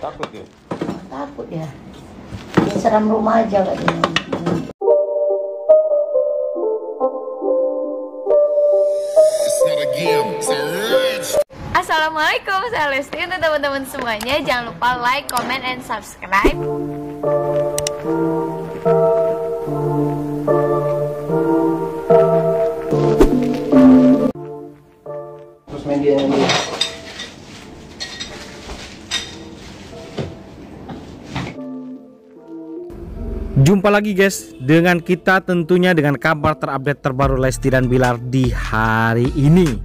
Takut ya? Takut ya. Seram rumah aja katanya. Assalamualaikum, saya Lesti untuk teman-teman semuanya. Jangan lupa like, comment, and subscribe. Jumpa lagi guys dengan kita tentunya dengan kabar terupdate terbaru Lesti dan Bilar di hari ini.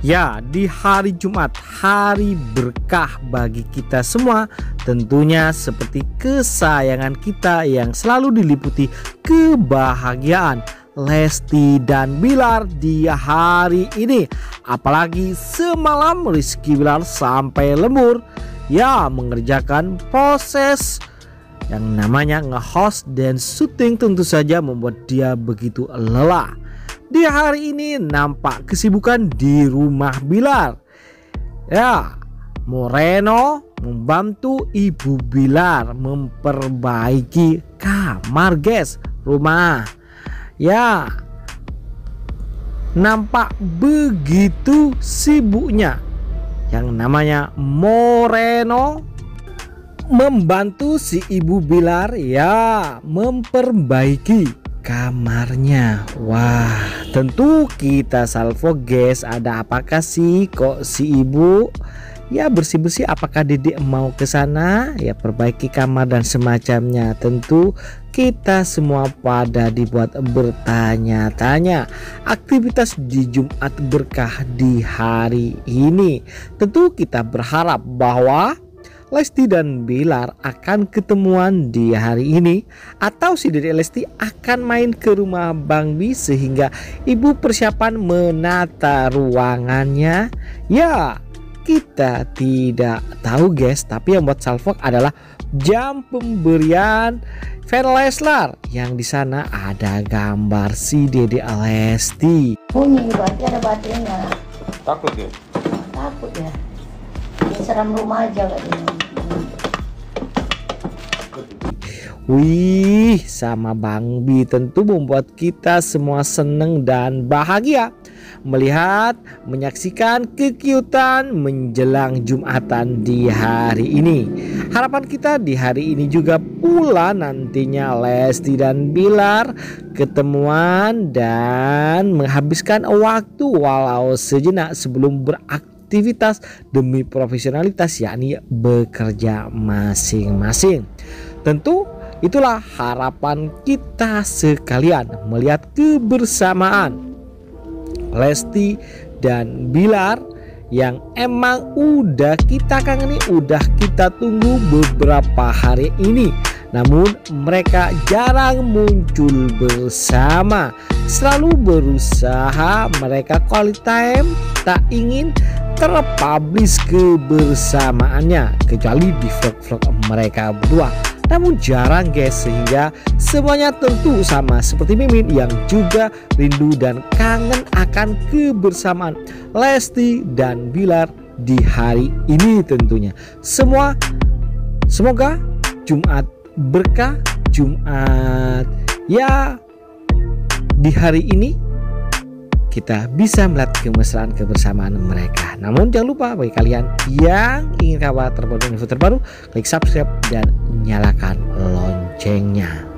Ya di hari Jumat hari berkah bagi kita semua. Tentunya seperti kesayangan kita yang selalu diliputi kebahagiaan Lesti dan Bilar di hari ini. Apalagi semalam Rizky Bilar sampai lembur Ya mengerjakan proses yang namanya nge-host dan syuting tentu saja membuat dia begitu lelah. Di hari ini nampak kesibukan di rumah Bilar. Ya, Moreno membantu Ibu Bilar memperbaiki kamar guys rumah. Ya, nampak begitu sibuknya yang namanya Moreno membantu si ibu Bilar ya memperbaiki kamarnya. Wah tentu kita salvo guys ada apakah sih kok si ibu ya bersih-bersih apakah dedek mau ke sana? Ya perbaiki kamar dan semacamnya. Tentu kita semua pada dibuat bertanya-tanya aktivitas di Jumat berkah di hari ini. Tentu kita berharap bahwa Lesti dan Bilar akan ketemuan di hari ini atau si Dede Lesti akan main ke rumah Bang Bi sehingga ibu persiapan menata ruangannya ya kita tidak tahu guys tapi yang buat Salfok adalah jam pemberian fan Leslar yang di sana ada gambar si Dede Lesti Bunyi berarti ada baterainya. Takut ya? Takut ya. Seram rumah aja katanya. Wih, sama Bang Bi tentu membuat kita semua seneng dan bahagia melihat menyaksikan kekiutan menjelang Jumatan di hari ini. Harapan kita di hari ini juga pula nantinya Lesti dan Bilar ketemuan dan menghabiskan waktu walau sejenak sebelum beraktivitas demi profesionalitas yakni bekerja masing-masing. Tentu itulah harapan kita sekalian melihat kebersamaan Lesti dan Bilar yang emang udah kita kangeni, udah kita tunggu beberapa hari ini. Namun mereka jarang muncul bersama. Selalu berusaha mereka quality time tak ingin terpublish kebersamaannya kecuali di vlog-vlog mereka berdua. Namun jarang guys sehingga semuanya tentu sama seperti Mimin yang juga rindu dan kangen akan kebersamaan Lesti dan Bilar di hari ini tentunya. Semua semoga Jumat berkah. Jumat ya di hari ini kita bisa melihat kemesraan kebersamaan mereka. Namun jangan lupa bagi kalian yang ingin kabar terbaru info terbaru, klik subscribe dan nyalakan loncengnya.